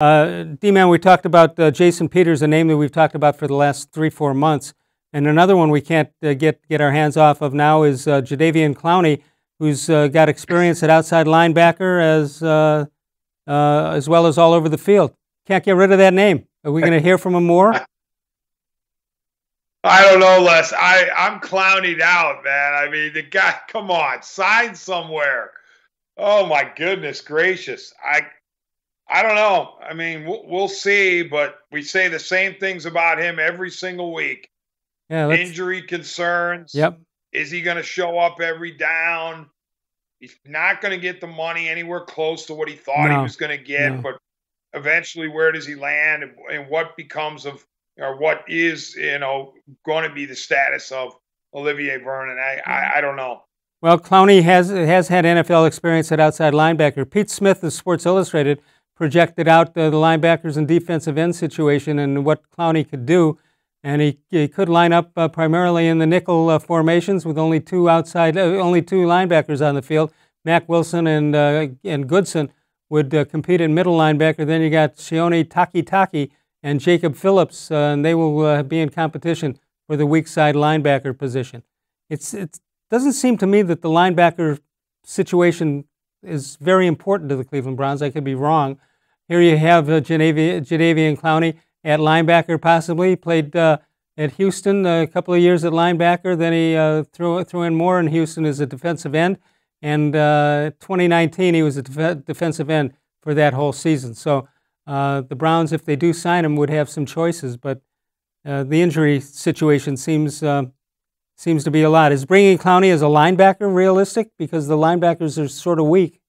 Uh, D-Man, we talked about uh, Jason Peters, a name that we've talked about for the last three, four months. And another one we can't uh, get, get our hands off of now is uh, Jadeveon Clowney, who's uh, got experience at outside linebacker as, uh, uh, as well as all over the field. Can't get rid of that name. Are we going to hear from him more? I don't know, Les. I, I'm clownied out, man. I mean, the guy, come on, sign somewhere. Oh, my goodness gracious. I I don't know. I mean, we'll, we'll, see, but we say the same things about him every single week. Yeah, injury concerns. Yep. Is he going to show up every down? He's not going to get the money anywhere close to what he thought no. he was going to get. No. But eventually, where does he land, and, and what becomes of, or what is you know going to be the status of Olivier Vernon? I, I, I don't know. Well, Clowney has has had NFL experience at outside linebacker. Pete Smith of Sports Illustrated projected out the, the linebackers and defensive end situation and what Clowney could do. And he, he could line up uh, primarily in the nickel uh, formations with only two outside, uh, only two linebackers on the field. Mack Wilson and uh, and Goodson would uh, compete in middle linebacker. Then you got Sione Takitaki and Jacob Phillips, uh, and they will be in competition for the weak side linebacker position. It's it doesn't seem to me that the linebacker situation is very important to the Cleveland Browns. I could be wrong, here you have uh, Clowney at linebacker, possibly. Played uh, at Houston a couple of years at linebacker. Then he uh, threw, threw in more in Houston as a defensive end. And uh, 2019, he was a def- defensive end for that whole season. So uh, the Browns, if they do sign him, would have some choices. But uh, the injury situation seems seems to be a lot. Is bringing Clowney as a linebacker realistic? Because the linebackers are sort of weak.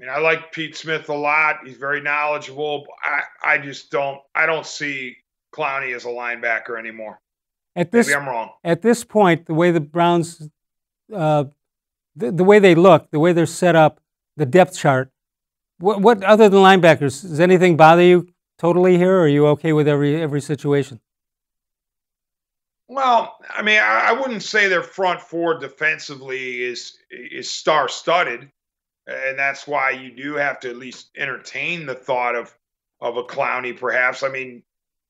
I mean, I like Pete Smith a lot. He's very knowledgeable. I, I just don't I don't see Clowney as a linebacker anymore. At this, Maybe I'm wrong. At this point, the way the Browns, uh, the, the way they look, the way they're set up, the depth chart. What, what other than linebackers? Does anything bother you totally here, or are you okay with every every situation? Well, I mean, I, I wouldn't say their front four defensively is is star studded and that's why you do have to at least entertain the thought of of a Clowney, perhaps. I mean,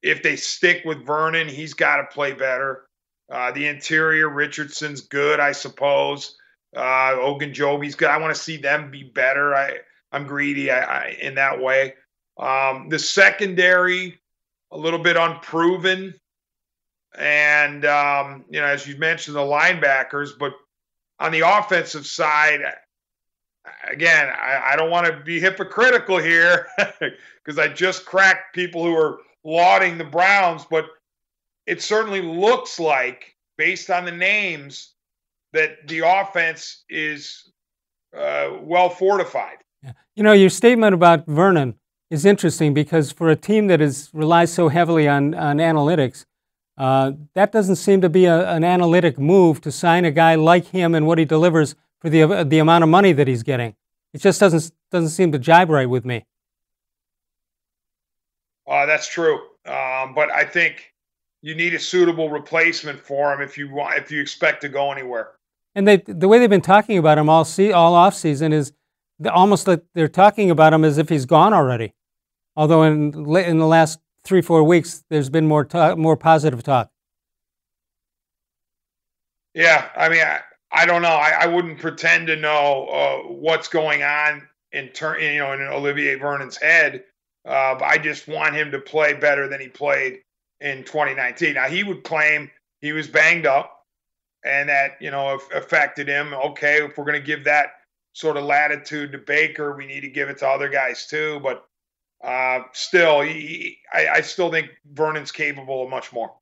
if they stick with Vernon, he's got to play better. Uh, the interior, Richardson's good, I suppose. Uh, Ogunjobi's good. I want to see them be better. I I'm greedy I, I, in that way. Um, the secondary, a little bit unproven, and um, you know, as you mentioned, the linebackers. But on the offensive side, again, I, I don't want to be hypocritical here because I just cracked people who are lauding the Browns, but it certainly looks like, based on the names, that the offense is uh, well fortified. Yeah. You know, your statement about Vernon is interesting because for a team that is relies so heavily on, on analytics, uh, that doesn't seem to be a, an analytic move to sign a guy like him and what he delivers for the, uh, the amount of money that he's getting. It just doesn't, doesn't seem to jibe right with me. Uh, that's true. Um, but I think you need a suitable replacement for him if you want, if you expect to go anywhere. And they, the way they've been talking about him all see, all off season is almost like they're talking about him as if he's gone already. Although in in the last three four weeks, there's been more talk, more positive talk. Yeah, I mean, I, I don't know. I, I wouldn't pretend to know uh, what's going on in turn, you know, in Olivier Vernon's head. Uh, but I just want him to play better than he played in 2019. Now he would claim he was banged up, and that you know affected him. Okay, if we're going to give that sort of latitude to Baker, we need to give it to other guys too. But uh, still, he, I, I still think Vernon's capable of much more.